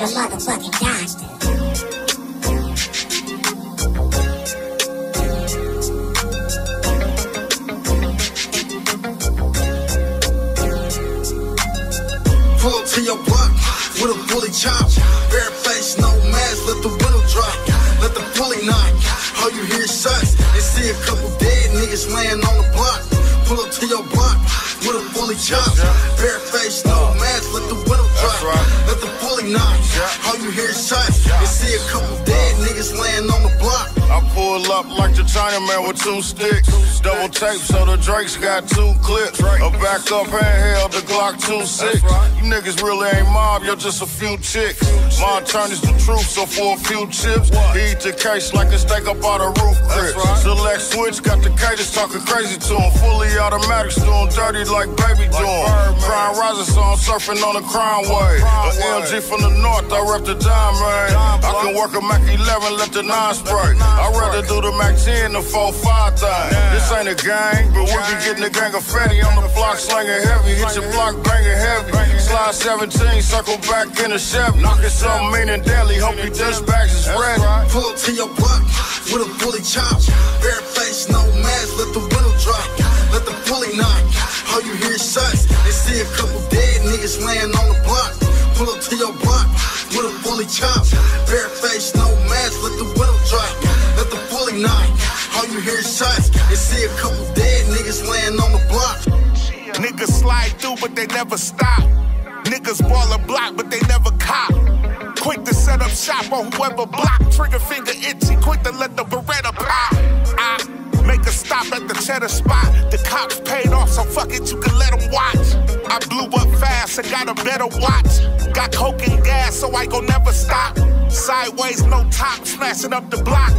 motherfucking. Pull up to your block with a bully chop. Bare face, no mask, let the window drop. Let the fully knock. All you hear is shots and see a couple dead niggas laying on the block. Pull up to your block with a bully chop. Bare face, no knock. All you hear shots You see a couple dead niggas laying on the block. I pull up like the Chinaman with two sticks. Double tape, so the Drake's got two clips. A back up handheld, the Glock 2-6. You niggas really ain't mob, you're just a few chicks. My attorney's the truth, so for a few chips, he eat the case like a steak up out of roof crit. Select switch, got the caters talking crazy to him. Fully automatics doing dirty like baby doing. Crime rising, so I'm surfing on the crime wave. A LG from the north, I rep the dime range. I can work a Mac 11, let the nine spray. I'd rather do the Mac 10 than 4-5 thing. This ain't a gang, but we be getting a gang of fatty on the block, slinging heavy. Hit your block, banging heavy. Slide 17, circle back in the Chevy. Knocking something meaning daily, hope you dispatch is ready. Pull up to your block with a bully chop. Bare face, no mask, let the window drop. Let the fully knock. All you hear is shots They see a couple dead niggas laying on the block. Pull up to your block with a bully chop. Niggas slide through, but they never stop. Niggas ball a block, but they never cop. Quick to set up shop on whoever block. Trigger finger itchy, quick to let the Beretta pop. I make a stop at the cheddar spot. The cops paid off, so fuck it, you can let them watch. I fast and got a better watch. Got coke and gas, so I go never stop. Sideways, no top, smashing up the block.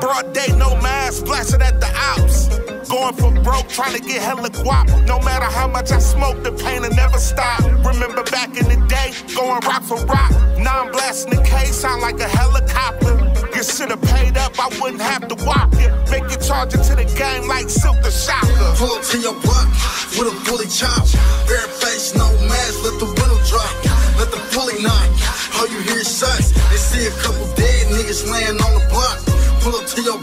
Broad day, no mask, blasting at the ops. Going for broke, trying to get hella guap. No matter how much I smoke, the pain will never stop. Remember back in the day, going rock for rock. Now I'm blasting the K, sound like a helicopter. You should've paid up, I wouldn't have to whop you. Make you charge it to the game like Silk the Shocker. Pull up to your block with a bully chop. Bare face, no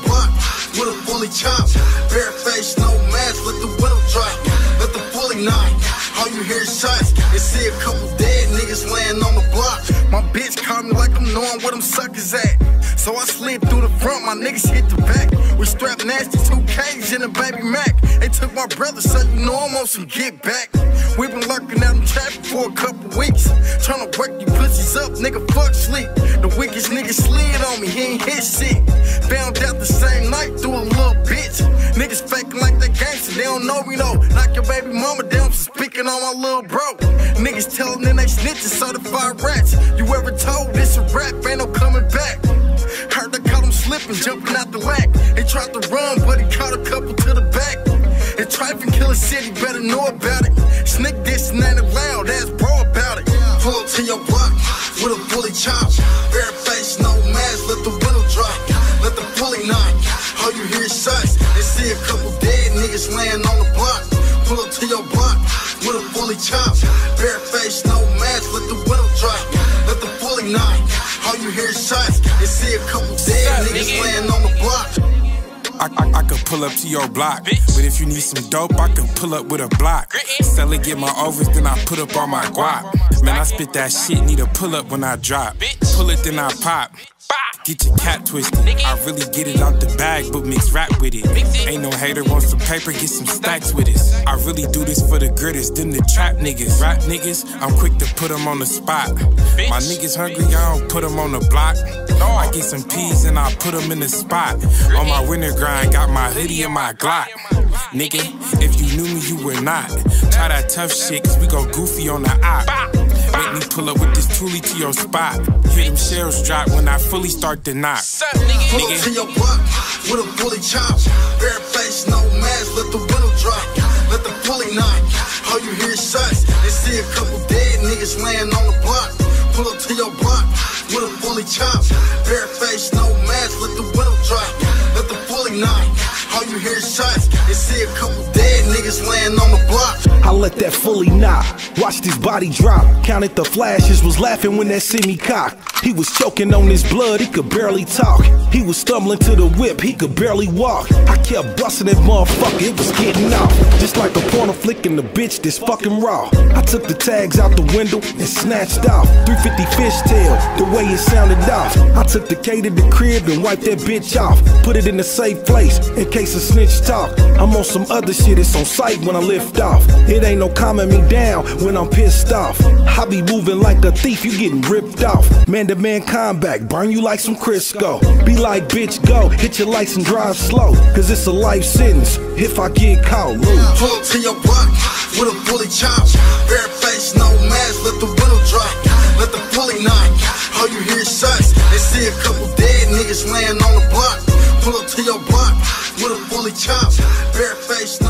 Block with a bully chop. Bare face, no mask, let the window drop. Let the fully knock. All you hear is shots and see a couple dead niggas laying on the block. My bitch called me like I'm knowing where them suckers at. So I slid through the front, my niggas hit the back. We strapped nasty two K's in a baby Mac. They took my brother, so you know I'm on some get back. We been for a couple weeks. Tryna work you pussies up, nigga, fuck sleep. The weakest nigga slid on me, he ain't hit shit. Found out the same night through a little bitch. Niggas faking like they gangster, they don't know me though. Knock your baby mama down speaking on my little bro. Niggas telling them they snitches, certified rats. You ever told this a rap, ain't no coming back. Heard they caught him slipping, jumping out the lack. They tried to run, but he caught a couple to the back. And trifling kill a city, better know about it. Snick this and ain't allowed, to your block with a bully chop. Bare face, no mask, let the window drop. Let the fully knock. All you hear is shots and see a couple dead niggas laying on the block. Pull up to your block with a bully chop. Bare face, no mask, let the window drop. Let the fully knock. All you hear is shots and see a couple dead niggas laying on the block. I, I, I could pull up to your block. But if you need some dope, I can pull up with a block. Sell it, get my overs, then I put up all my guap. Man, I spit that shit, need a pull up when I drop. Pull it, then I pop. Get your cap twisted. I really get it out the bag, but mix rap with it. Ain't no hater, want some paper, get some stacks with it. I really do this for the gritters, them the trap niggas. Rap niggas, I'm quick to put them on the spot. My niggas hungry, I don't put them on the block. I get some peas and I put them in the spot. On my winter grind, got my hoodie and my Glock. Nigga, if you knew me, you would not. Try that tough shit, cause we go goofy on the op. Make me pull up with this toolie to your spot. Hear them shells drop when I fully start to knock. Pull up to your block with a bully chop. Bare face, no mask, let the window drop. Let the fully knock. All you hear is shots and see a couple dead niggas laying on the block. Pull up to your block with a bully chop. Bare face, no mask, let the window drop. Let the fully knock. All you hear is shots and see a couple dead niggas niggas laying on the block. I let that fully knock. Watched his body drop. Counted the flashes, was laughing when that semi cocked. He was choking on his blood, he could barely talk. He was stumbling to the whip, he could barely walk. I kept busting that motherfucker, it was getting off. Just like a porno flick in the bitch that's fucking raw. I took the tags out the window and snatched off. 350 fishtail, the way it sounded off. I took the K to the crib and wiped that bitch off. Put it in a safe place in case a snitch talk. I'm on some other shit, it's on sight when I lift off. It it ain't no calming me down when I'm pissed off. I be moving like a thief, you getting ripped off. Man to man combat, burn you like some Crisco. Be like, bitch, go, hit your lights and drive slow. Cause it's a life sentence if I get caught loose. Pull up to your block with a bully chop. Bare face, no mask, let the window drop. Let the fully knock. All you hear is shots. They see a couple dead niggas laying on the block. Pull up to your block with a bully chop. Bare face, no